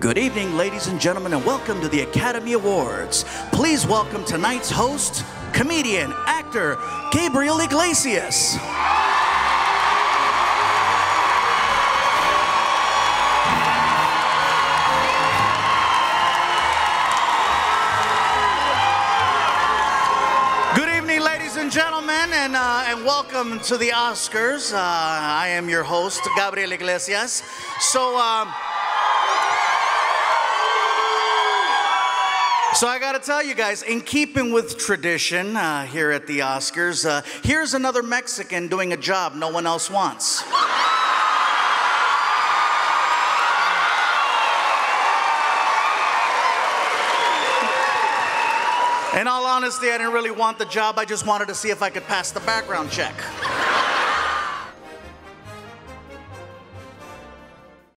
Good evening, ladies and gentlemen, and welcome to the Academy Awards. Please welcome tonight's host, comedian, actor, Gabriel Iglesias. Good evening, ladies and gentlemen, and, uh, and welcome to the Oscars. Uh, I am your host, Gabriel Iglesias. So, um, So I got to tell you guys, in keeping with tradition uh, here at the Oscars, uh, here's another Mexican doing a job no one else wants. In all honesty, I didn't really want the job. I just wanted to see if I could pass the background check.